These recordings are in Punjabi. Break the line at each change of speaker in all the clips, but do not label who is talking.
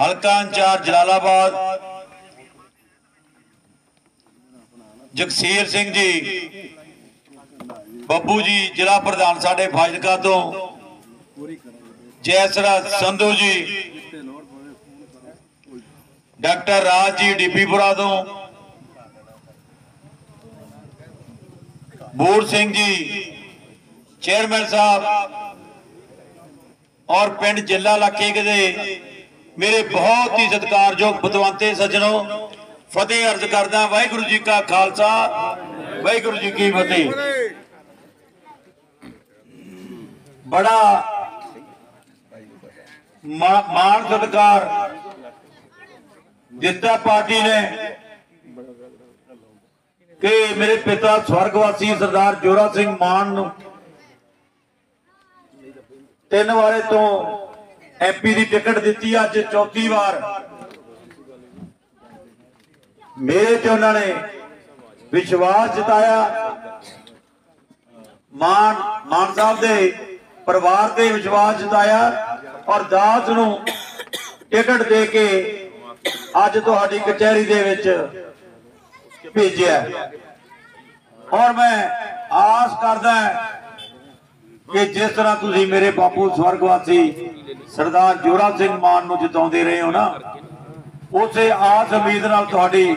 ਹਲਕਾ ਇੰਚਾਰਜ ਜਲਾਲਾਬਾਦ। ਜਗਸੀਰ ਸਿੰਘ ਜੀ। ਬੱਬੂ ਜੀ, ਜ਼ਿਲ੍ਹਾ ਪ੍ਰਧਾਨ ਸਾਡੇ ਫਾਜ਼ਿਲਕਾ ਤੋਂ। ਜੈਸਰਾ ਸੰਧੂ ਜੀ। ਡਾਕਟਰ ਰਾਜ ਜੀ, ਡੀਪੀਪੁਰਾ ਤੋਂ। ਬੂਰ ਸਿੰਘ ਜੀ, ਚੇਅਰਮੈਨ ਸਾਹਿਬ। ਔਰ ਪਿੰਡ ਜ਼ਿਲ੍ਹਾ ਇਲਾਕੇ ਦੇ ਮੇਰੇ ਬਹੁਤ ਹੀ ਸਤਿਕਾਰਯੋਗ ਬਦਵੰਤੇ ਸੱਜਣੋ, ਫਤਿਹ ਅਰਜ਼ ਕਰਦਾ ਵਾਹਿਗੁਰੂ ਜੀ ਕਾ ਖਾਲਸਾ, ਵਾਹਿਗੁਰੂ ਜੀ ਕੀ ਫਤਿਹ। ਬੜਾ ਮਾਣ ਸਤਿਕਾਰ ਦਿੱਤਾ ਪਾਰਟੀ ਨੇ ਕਿ ਮੇਰੇ ਪਿਤਾ ਸਵਰਗਵਾਸੀ ਸਰਦਾਰ ਜੋਰਾ ਸਿੰਘ ਮਾਨ ਨੂੰ ਤਿੰਨ ਵਾਰੇ ਤੋਂ ਐਮਪੀ ਦੀ ਟਿਕਟ ਦਿੱਤੀ ਅੱਜ ਚੌਥੀ ਵਾਰ। ਮੇਰੇ ਤੇ ਉਹਨਾਂ ਨੇ ਵਿਸ਼ਵਾਸ ਜਤਾਇਆ। ਮਾਨ ਮਾਨ ਸਾਹਿਬ ਦੇ ਪਰਿਵਾਰ ਤੇ ਵਿਸ਼ਵਾਸ ਜਤਾਇਆ ਔਰ ਦਾਸ ਨੂੰ ਟਿਕਟ ਦੇ ਕੇ ਅੱਜ ਤੁਹਾਡੀ ਕਚਹਿਰੀ ਦੇ ਵਿੱਚ ਭੇਜਿਆ। ਔਰ ਮੈਂ ਆਸ ਕਰਦਾ ਕਿ ਜਿਸ ਤਰ੍ਹਾਂ ਤੁਸੀਂ ਮੇਰੇ ਬਾਪੂ ਸਵਰਗਵਾਸੀ ਸਰਦਾਰ ਜੋਰਾ ਸਿੰਘ ਮਾਨ ਨੂੰ ਜਿਤਾਉਂਦੇ ਰਹੇ ਹੋ ਨਾ, ਉਸੇ ਆਸ ਉਮੀਦ ਨਾਲ ਤੁਹਾਡੀ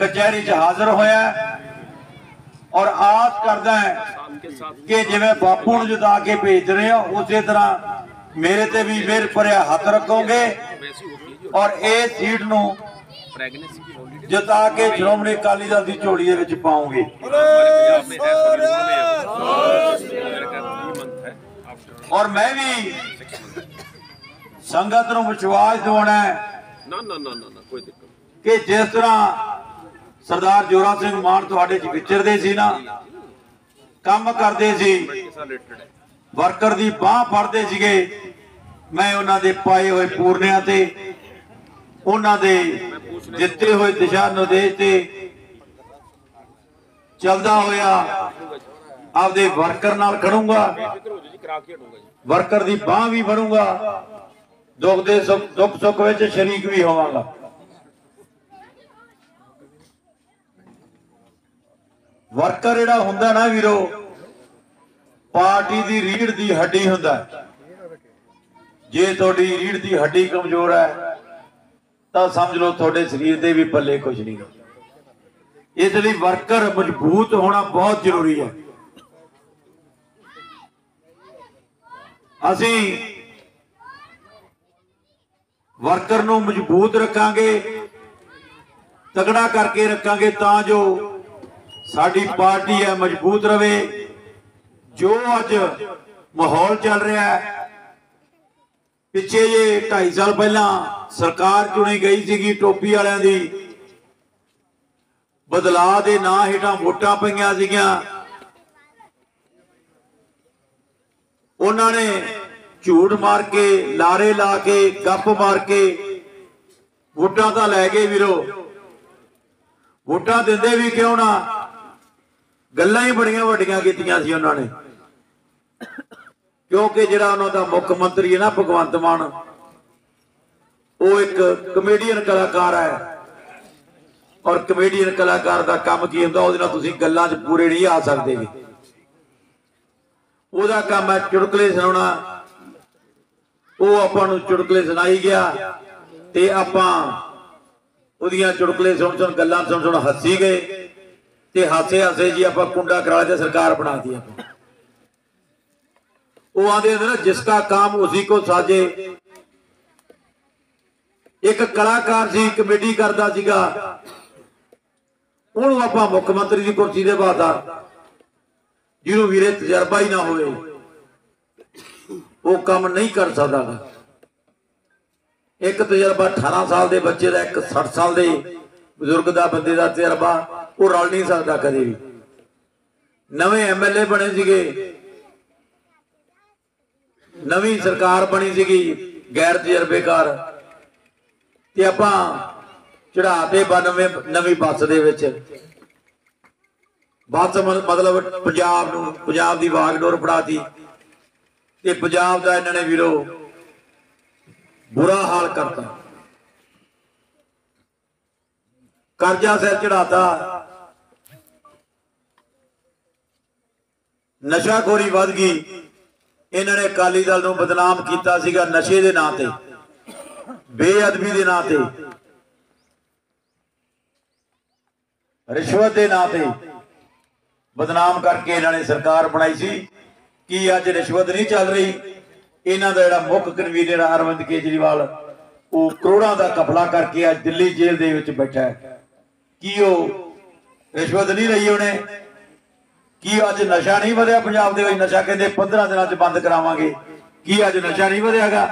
ਕਚਹਿਰੀ 'ਚ ਹਾਜ਼ਰ ਹੋਇਆ ਔਰ ਆਸ ਕਰਦਾ ਹੈ ਕਿ ਜਿਵੇਂ ਬਾਪੂ ਨੂੰ ਜਿਤਾ ਕੇ ਭੇਜ ਰਹੇ ਹੋ, ਉਸੇ ਤਰ੍ਹਾਂ ਮੇਰੇ ਤੇ ਵੀ ਮਿਹਰ ਭਰਿਆ ਹੱਥ ਰੱਖੋਗੇ ਔਰ ਇਹ ਸੀਟ ਨੂੰ ਜਤਾ ਕੇ ਸ਼੍ਰੋਮਣੀ ਅਕਾਲੀ ਦਲ ਦੀ ਝੋਲੀ ਦੇ ਵਿੱਚ ਪਾਉਂਗੇ। ਔਰ ਮੈਂ ਵੀ ਸੰਗਤ ਨੂੰ ਵਿਸ਼ਵਾਸ ਦਿਵਾਉਣਾ ਹੈ
ਨਾ ਨਾ ਨਾ ਨਾ ਕੋਈ ਦਿੱਕਤ
ਕਿ ਜਿਸ ਤਰ੍ਹਾਂ ਸਰਦਾਰ ਜੋਰਾ ਸਿੰਘ ਮਾਨ ਤੁਹਾਡੇ ਚ ਵਿਚਰਦੇ ਸੀ ਨਾ ਕੰਮ ਕਰਦੇ ਸੀ ਵਰਕਰ ਦੀ ਬਾਹ ਫੜਦੇ ਸੀਗੇ ਮੈਂ ਉਹਨਾਂ ਦੇ ਪਾਏ ਹੋਏ ਪੂਰਨਿਆਂ ਤੇ ਉਹਨਾਂ ਦੇ ਦਿੱਤੇ ਹੋਏ ਦਿਸ਼ਾ ਨਿਰਦੇਸ਼ ਤੇ ਚੱਲਦਾ ਹੋਇਆ ਆਪਦੇ ਵਰਕਰ ਨਾਲ ਖੜੂੰਗਾ। ਵਰਕਰ ਦੀ ਬਾਹ ਵੀ ਫੜੂੰਗਾ। ਦੁੱਖ ਦੇ ਦੁੱਖ ਸੁੱਖ ਵਿੱਚ ਸ਼ਰੀਕ ਵੀ ਹੋਵਾਂਗਾ। ਵਰਕਰ ਜਿਹੜਾ ਹੁੰਦਾ ਨਾ ਵੀਰੋ, ਪਾਰਟੀ ਦੀ ਰੀੜ ਦੀ ਹੱਡੀ ਹੁੰਦਾ। ਜੇ ਤੁਹਾਡੀ ਰੀੜ ਦੀ ਹੱਡੀ ਕਮਜ਼ੋਰ ਹੈ ਤਾਂ ਸਮਝ ਲਓ ਤੁਹਾਡੇ ਸਰੀਰ ਦੇ ਵੀ ਪੱਲੇ ਕੁਝ ਨਹੀਂ ਇਸ ਲਈ ਵਰਕਰ ਮਜ਼ਬੂਤ ਹੋਣਾ ਬਹੁਤ ਜ਼ਰੂਰੀ ਹੈ। ਅਸੀਂ ਵਰਕਰ ਨੂੰ ਮਜ਼ਬੂਤ ਰੱਖਾਂਗੇ, ਤਗੜਾ ਕਰਕੇ ਰੱਖਾਂਗੇ ਤਾਂ ਜੋ ਸਾਡੀ ਪਾਰਟੀ ਹੈ ਮਜ਼ਬੂਤ ਰਵੇ। ਜੋ ਅੱਜ ਮਾਹੌਲ ਚੱਲ ਰਿਹਾ ਹੈ ਪਿੱਛੇ ਜੇ 2.5 ਸਾਲ ਪਹਿਲਾਂ ਸਰਕਾਰ ਚੁਣੀ ਗਈ ਸੀਗੀ ਟੋਪੀ ਵਾਲਿਆਂ ਦੀ, ਬਦਲਾਅ ਦੇ ਨਾਂ ਹੇਠਾਂ ਵੋਟਾਂ ਪਈਆਂ ਸੀਗੀਆਂ। ਉਹਨਾਂ ਨੇ ਝੂਠ ਮਾਰ ਕੇ, ਲਾਰੇ ਲਾ ਕੇ, ਗੱਪ ਮਾਰ ਕੇ ਵੋਟਾਂ ਤਾਂ ਲੈ ਗਏ ਵੀਰੋ। ਵੋਟਾਂ ਦਿੰਦੇ ਵੀ ਕਿਉਂ ਨਾ? ਗੱਲਾਂ ਹੀ ਬੜੀਆਂ ਵੱਡੀਆਂ ਕੀਤੀਆਂ ਸੀ ਉਹਨਾਂ ਨੇ। ਕਿਉਂਕਿ ਜਿਹੜਾ ਉਹਨਾਂ ਦਾ ਮੁੱਖ ਮੰਤਰੀ ਹੈ ਨਾ ਭਗਵੰਤ ਮਾਨ, ਉਹ ਇੱਕ ਕਮੇਡੀਅਨ ਕਲਾਕਾਰ ਹੈ। ਔਰ ਕਮੇਡੀਅਨ ਕਲਾਕਾਰ ਦਾ ਕੰਮ ਕੀ ਹੁੰਦਾ? ਉਹਦੇ ਨਾਲ ਤੁਸੀਂ ਗੱਲਾਂ 'ਚ ਪੂਰੇ ਨਹੀਂ ਆ ਸਕਦੇ। ਜੀ ਉਹਦਾ ਕੰਮ ਹੈ ਚੁਟਕਲੇ ਸੁਣਾਉਣਾ। ਉਹ ਆਪਾਂ ਨੂੰ ਚੁਟਕਲੇ ਸੁਣਾਈ ਗਿਆ ਤੇ ਆਪਾਂ ਉਹਦੀਆਂ ਚੁਟਕਲੇ ਸੁਣ ਸੁਣ, ਗੱਲਾਂ ਸੁਣ ਸੁਣ ਹੱਸੀ ਗਏ ਤੇ ਹਾਸੇ ਹਾਸੇ ਜੀ ਆਪਾਂ ਕੁੰਡਾ ਕਰਾ ਤੇ ਸਰਕਾਰ ਬਣਾਤੀ ਆਪਾਂ। ਉਹ ਆਂਦੇ ਹੁੰਦੇ ਨਾ ਜਿਸਕਾ ਕੰਮ ਉਸੇ ਕੋ ਸਾਜੇ। ਇੱਕ ਕਲਾਕਾਰ ਸੀ, ਕਮੇਡੀ ਕਰਦਾ ਸੀਗਾ। ਉਹਨੂੰ ਆਪਾਂ ਮੁੱਖ ਮੰਤਰੀ ਦੀ ਕੁਰਸੀ ਦੇ ਬਾਦਾ ਜਿਹਨੂੰ ਵੀਰੇ ਤਜਰਬਾ ਹੀ ਨਾ ਹੋਵੇ। ਉਹ ਕੰਮ ਨਹੀਂ ਕਰ ਸਕਦਾ ਇੱਕ ਤਜਰਬਾ 18 ਸਾਲ ਦੇ ਬੱਚੇ ਦਾ, ਇੱਕ 60 ਸਾਲ ਦੇ ਬਜ਼ੁਰਗ ਦਾ ਬੰਦੇ ਦਾ ਤਜਰਬਾ, ਉਹ ਰਲ ਨਹੀਂ ਸਕਦਾ ਕਦੇ ਵੀ। ਨਵੇਂ ਐਮਐਲਏ ਬਣੇ ਸੀਗੇ। ਨਵੀਂ ਸਰਕਾਰ ਬਣੀ ਸੀਗੀ, ਗੈਰ ਤਜਰਬੇਕਾਰ। ਤੇ ਆਪਾਂ ਚੜਾ ਤੇ 92 ਨਵੀਂ ਬੱਸ ਦੇ ਵਿੱਚ। ਬੱਸ ਮ- ਮਤਲਬ ਪੰਜਾਬ ਨੂੰ, ਪੰਜਾਬ ਦੀ ਵਾਗਡੋਰ ਫੜਾਤੀ। ਤੇ ਪੰਜਾਬ ਦਾ ਇਹਨਾਂ ਨੇ ਵੀਰੋ ਬੁਰਾ ਹਾਲ ਕਰਤਾ। ਕਰਜ਼ਾ ਸਿਰ ਚੜਾਤਾ ਨਸ਼ਾਖੋਰੀ ਵੱਧ ਗਈ। ਇਹਨਾਂ ਨੇ ਅਕਾਲੀ ਦਲ ਨੂੰ ਬਦਨਾਮ ਕੀਤਾ ਸੀਗਾ ਨਸ਼ੇ ਦੇ ਨਾਂ ਤੇ, ਬੇਅਦਬੀ ਦੇ ਨਾਂ ਤੇ, ਰਿਸ਼ਵਤ ਦੇ ਨਾਂ ਤੇ ਬਦਨਾਮ ਕਰਕੇ ਇਹਨਾਂ ਨੇ ਸਰਕਾਰ ਬਣਾਈ ਸੀ। ਕੀ ਅੱਜ ਰਿਸ਼ਵਤ ਨਹੀਂ ਚੱਲ ਰਹੀ? ਇਹਨਾਂ ਦਾ ਜਿਹੜਾ ਮੁੱਖ ਕਨਵੀਨਰ ਅਰਵਿੰਦ ਕੇਜਰੀਵਾਲ, ਉਹ ਕਰੋੜਾਂ ਦਾ ਕਪਲਾ ਕਰਕੇ ਅੱਜ ਦਿੱਲੀ ਜੇਲ੍ਹ ਦੇ ਵਿੱਚ ਬੈਠਾ ਹੈ। ਕੀ ਉਹ ਰਿਸ਼ਵਤ ਨਹੀਂ ਲਈ ਉਹਨੇ? ਕੀ ਅੱਜ ਨਸ਼ਾ ਨਹੀਂ ਵਧਿਆ ਪੰਜਾਬ ਦੇ ਵਿੱਚ? ਨਸ਼ਾ ਕਹਿੰਦੇ 15 ਦਿਨਾਂ 'ਚ ਬੰਦ ਕਰਾਵਾਂਗੇ। ਕੀ ਅੱਜ ਨਸ਼ਾ ਨਹੀਂ ਵਧਿਆਗਾ?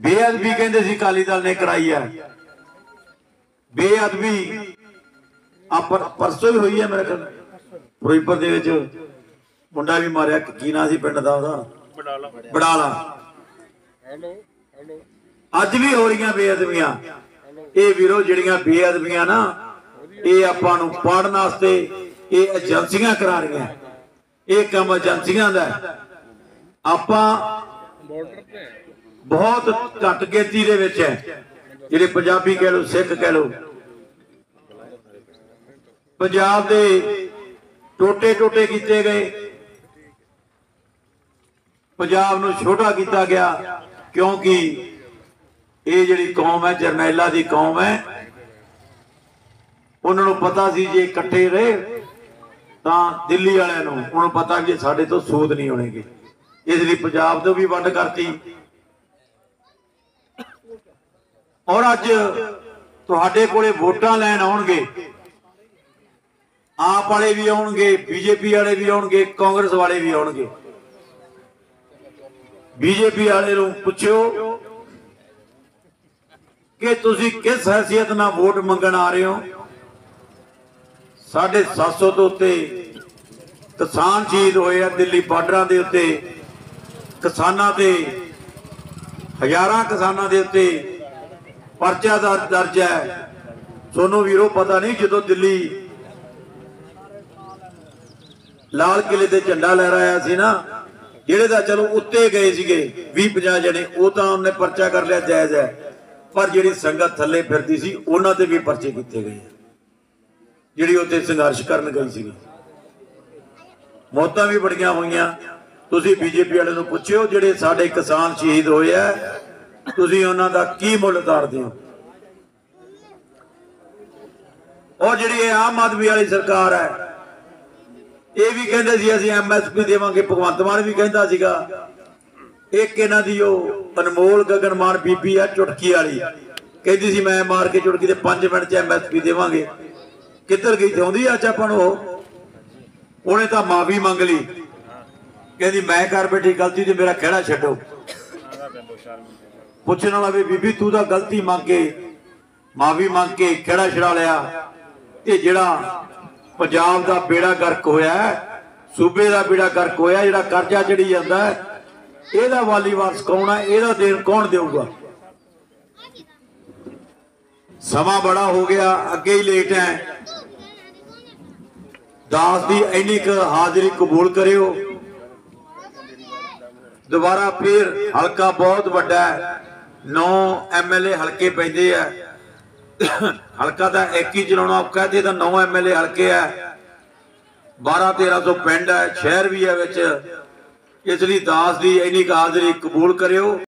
ਬੇਅਦਬੀ ਕਹਿੰਦੇ ਸੀ ਕਾਲੀ ਦਲ ਨੇ ਕਰਾਈ ਹੈ ਬੇਅਦਬੀ ਆਪਰ, ਪਰਸੋਂ ਹੀ ਹੋਈ ਹੈ ਮੇਰੇ ਕੋਲ ਫਿਰੋਜ਼ਪੁਰ ਦੇ ਵਿੱਚ ਮੁੰਡਾ ਵੀ ਮਾਰਿਆ। ਕੀ ਨਾਂ ਸੀ ਪਿੰਡ ਦਾ ਉਹਦਾ?
ਬਡਾਲਾ।
ਬੜਾਲਾ ਅੱਜ ਵੀ ਹੋ ਰਹੀਆਂ ਬੇਅਦਬੀਆਂ। ਇਹ ਵੀਰੋ ਜਿਹੜੀਆਂ ਬੇਅਦਬੀਆਂ ਨਾ ਇਹ ਆਪਾਂ ਨੂੰ ਪੜਨ ਵਾਸਤੇ ਇਹ ਏਜੰਸੀਆਂ ਕਰਾ ਰਹੀਆਂ। ਇਹ ਕੰਮ ਏਜੰਸੀਆਂ ਦਾ ਆਪਾਂ ਬਹੁਤ ਘੱਟ ਗਿਣਤੀ ਦੇ ਵਿੱਚ ਹੈ। ਜਿਹੜੇ ਪੰਜਾਬੀ ਕਹਿ ਲੋ ਸਿੱਖ ਕਹਿ ਲੋ ਪੰਜਾਬ ਦੇ ਟੋਟੇ ਟੋਟੇ ਕੀਤੇ ਗਏ। ਪੰਜਾਬ ਨੂੰ ਛੋਟਾ ਕੀਤਾ ਗਿਆ ਕਿਉਂਕਿ ਇਹ ਜਿਹੜੀ ਕੌਮ ਹੈ, ਜਰਨੈਲਾ ਦੀ ਕੌਮ ਹੈ ਉਹਨਾਂ ਨੂੰ ਪਤਾ ਸੀ ਜੇ ਇਕੱਠੇ ਰਹੇ, ਤਾਂ ਦਿੱਲੀ ਵਾਲਿਆਂ ਨੂੰ ਉਹਨੂੰ ਪਤਾ ਕਿ ਸਾਡੇ ਤੋਂ ਸੂਦ ਨਹੀਂ ਹੋਣਗੇ। ਇਸ ਲਈ ਪੰਜਾਬ ਤੋਂ ਵੀ ਵੰਡ ਕਰਤੀ। ਔਰ ਅੱਜ ਤੁਹਾਡੇ ਕੋਲੇ ਵੋਟਾਂ ਲੈਣ ਆਉਣਗੇ। ਆਪ ਵਾਲੇ ਵੀ ਆਉਣਗੇ, ਬੀਜੇਪੀ ਵਾਲੇ ਵੀ ਆਉਣਗੇ, ਕਾਂਗਰਸ ਵਾਲੇ ਵੀ ਆਉਣਗੇ। ਬੀਜੇਪੀ ਵਾਲੇ ਨੂੰ ਪੁੱਛਿਓ ਕਿ ਤੁਸੀਂ ਕਿਸ ਹੈਸੀਅਤ ਨਾਲ ਵੋਟ ਮੰਗਣ ਆ ਰਹੇ ਹੋ? ਸਾਢੇ 700 ਤੋਂ ਉੱਤੇ ਕਿਸਾਨ ਸ਼ਹੀਦ ਹੋਏ ਆ ਦਿੱਲੀ ਬਾਰਡਰਾਂ ਦੇ ਉੱਤੇ। ਕਿਸਾਨਾਂ ਤੇ ਹਜ਼ਾਰਾਂ ਕਿਸਾਨਾਂ ਦੇ ਉੱਤੇ ਪਰਚਾ ਦਾ ਦਰਜ ਹੈ। ਸੋਨੂੰ ਵੀਰੋ ਪਤਾ ਨਹੀਂ ਜਦੋਂ ਦਿੱਲੀ ਲਾਲ ਕਿਲੇ ਤੇ ਝੰਡਾ ਲਹਿਰਾਇਆ ਸੀ ਨਾ, ਜਿਹੜੇ ਦਾ ਚਲੋ ਉੱਤੇ ਗਏ ਸੀਗੇ 20 50 ਜਣੇ, ਉਹ ਤਾਂ ਉਹਨੇ ਪਰਚਾ ਕਰ ਲਿਆ ਜਾਇਜ਼ ਹੈ। ਪਰ ਜਿਹੜੀ ਸੰਗਤ ਥੱਲੇ ਫਿਰਦੀ ਸੀ, ਉਹਨਾਂ ਤੇ ਵੀ ਪਰਚੇ ਕੀਤੇ ਗਏ ਜਿਹੜੀ ਉੱਥੇ ਸੰਘਰਸ਼ ਕਰਨ ਗਈ ਸੀ ਮੌਤਾਂ ਵੀ ਬੜੀਆਂ ਹੋਈਆਂ। ਤੁਸੀਂ ਬੀਜੇਪੀ ਵਾਲੇ ਨੂੰ ਪੁੱਛਿਓ, ਜਿਹੜੇ ਸਾਡੇ ਕਿਸਾਨ ਸ਼ਹੀਦ ਹੋਏ ਆ, ਤੁਸੀਂ ਉਹਨਾਂ ਦਾ ਕੀ ਮੁੱਲ ਉਤਾਰਦੇ ਹੋ? ਉਹ ਜਿਹੜੀ ਇਹ ਆਮ ਆਦਮੀ ਵਾਲੀ ਸਰਕਾਰ ਹੈ, ਇਹ ਵੀ ਕਹਿੰਦੇ ਸੀ, ਅਸੀਂ ਐਮਐਸਪੀ ਦੇਵਾਂਗੇ, ਭਗਵੰਤ ਮਾਨ ਵੀ ਕਹਿੰਦਾ ਸੀਗਾ। ਇੱਕ ਇਹਨਾਂ ਦੀ ਉਹ ਅਨਮੋਲ ਗਗਨਮਾਨ ਬੀਬੀ ਆ, ਚੁਟਕੀ ਵਾਲੀ। ਕਹਿੰਦੀ ਸੀ, ਮੈਂ ਮਾਰ ਕੇ ਚੁਟਕੀ ਦੇ 5 ਮਿੰਟ ਚ ਐਮਐਸਪੀ ਦੇਵਾਂਗੇ। ਕਿੱਧਰ ਗਈ? ਤੇ ਆਉਂਦੀ ਅੱਜ ਆਪਾਂ ਨੂੰ ਉਹਨੇ ਤਾਂ ਮਾਫੀ ਮੰਗ ਲਈ। ਕਹਿੰਦੀ, ਮੈਂ ਕਰ ਬੈਠੀ ਗਲਤੀ ਤੇ ਮੇਰਾ ਖਿਹੜਾ ਛੱਡੋ। ਪੁੱਛਣ ਵਾਲਾ ਵੀ, ਬੀਬੀ, ਤੂੰ ਤਾਂ ਗਲਤੀ ਮੰਗ ਕੇ, ਮਾਫੀ ਮੰਗ ਕੇ ਖਿਹੜਾ ਛੜਾ ਲਿਆ। ਤੇ ਜਿਹੜਾ ਪੰਜਾਬ ਦਾ ਬੇੜਾ ਗਰਕ ਹੋਇਆ ਸੂਬੇ ਦਾ ਬੇੜਾ ਗਰਕ ਹੋਇਆ, ਜਿਹੜਾ ਕਰਜ਼ਾ ਚੜੀ ਜਾਂਦਾ ਇਹਦਾ ਵਾਲੀ ਵਾਰਸ ਕੌਣ ਹੈ ਇਹਦਾ ਦੇਣ ਕੌਣ ਦੇਊਗਾ? ਸਮਾਂ ਬੜਾ ਹੋ ਗਿਆ, ਅੱਗੇ ਹੀ ਲੇਟ ਹੈ। ਦਾਸ ਦੀ ਇੰਨੀ ਕੁ ਹਾਜ਼ਰੀ ਕਬੂਲ ਕਰਿਓ। ਦੁਬਾਰਾ ਫੇਰ ਹਲਕਾ ਬਹੁਤ ਵੱਡਾ ਹੈ। 9 ਐਮਐਲਏ ਹਲਕੇ ਪੈਂਦੇ ਆ। ਹਲਕਾ ਤਾਂ ਇੱਕ ਹੀ ਚਲਾਉਣਾ ਔਖਾ ਤੇ ਤਾਂ 9 ਐਮਐਲਏ ਹਲਕੇ ਆ। 12 1300 ਪਿੰਡ ਹੈ, ਸ਼ਹਿਰ ਵੀ ਹੈ ਵਿੱਚ। ਇਸ ਲਈ ਦਾਸ ਦੀ ਇੰਨੀ ਕੁ ਹਾਜ਼ਰੀ ਕਬੂਲ ਕਰਿਓ।